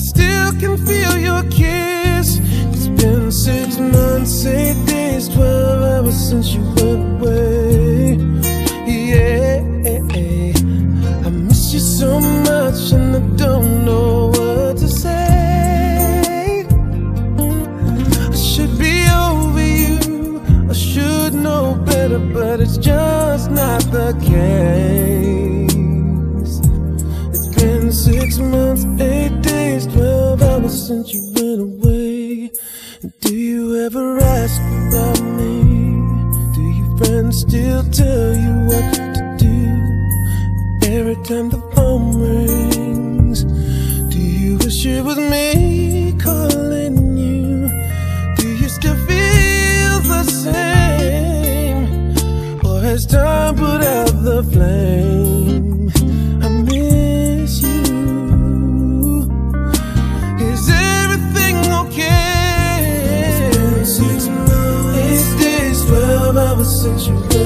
can feel your kiss. It's been six months, eight days, twelve hours since you went away. Yeah, I miss you so much, and I don't know what to say. I should be over you, I should know better, but it's just not the case. Do you ever ask about me? Do your friends still tell you what to do? Every time the phone rings, do you wish it was me calling you? Do you still feel the same? Or has time put out the flame? Okay? Six